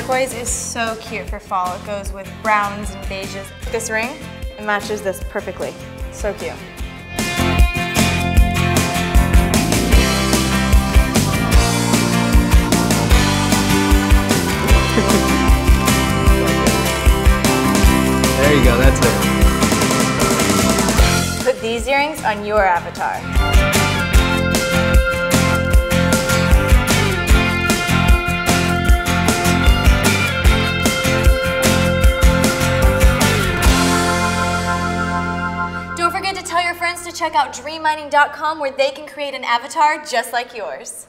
turquoise is so cute for fall. It goes with browns and beiges. This ring, it matches this perfectly. So cute. There you go, that's it. Put these earrings on your avatar. Friends to check out dreammining.com where they can create an avatar just like yours.